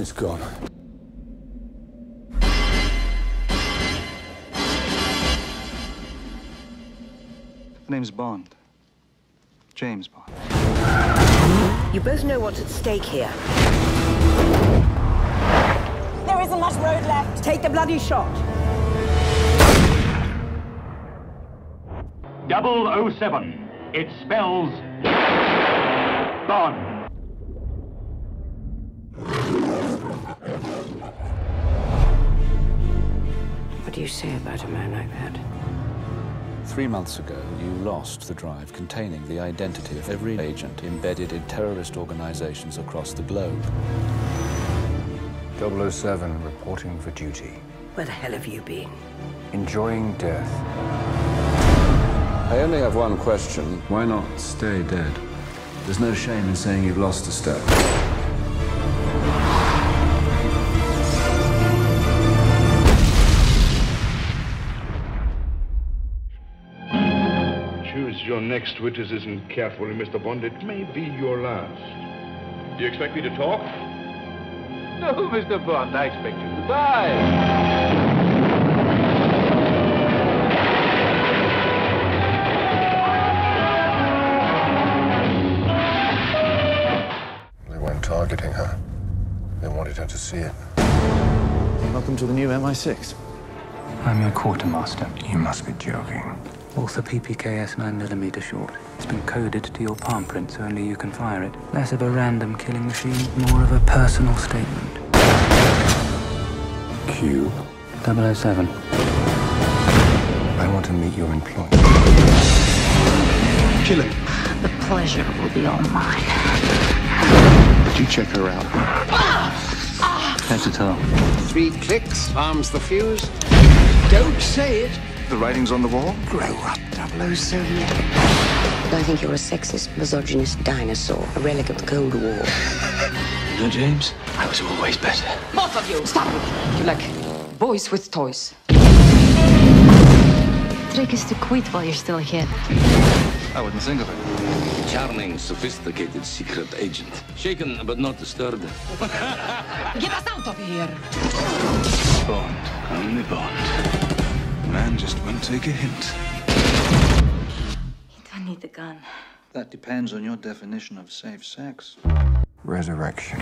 It's gone. The name's Bond. James Bond. You both know what's at stake here. There isn't much road left. Take the bloody shot. 007. It spells Bond. Do you say about a man like that? Three months ago, you lost the drive containing the identity of every agent embedded in terrorist organizations across the globe. 007 reporting for duty. Where the hell have you been? Enjoying death. I only have one question. Why not stay dead? There's no shame in saying you've lost a step. Choose your next witticism carefully, Mr. Bond. It may be your last. Do you expect me to talk? No, Mr. Bond, I expect you to die. They weren't targeting her. They wanted her to see it. Welcome to the new MI6. I'm your quartermaster. You must be joking. Walther PPKS 9mm short. It's been coded to your palm print so only you can fire it. Less of a random killing machine, more of a personal statement. Q. 007. I want to meet your employer. Kill him. The pleasure will be all mine. Did you check her out? Head to toe. Three clicks, arms the fuse. Don't say it. The writing's on the wall? Grow up, 007. I think you're a sexist, misogynist dinosaur, a relic of the Cold War. You know, James, I was always better. Both of you, stop it! You're like boys with toys. trick is to quit while you're still here. I wouldn't think of it. Charming, sophisticated secret agent. Shaken but not disturbed. Get us out of here! Bond. Only Bond. Man just won't take a hint. You don't need the gun. That depends on your definition of safe sex. Resurrection.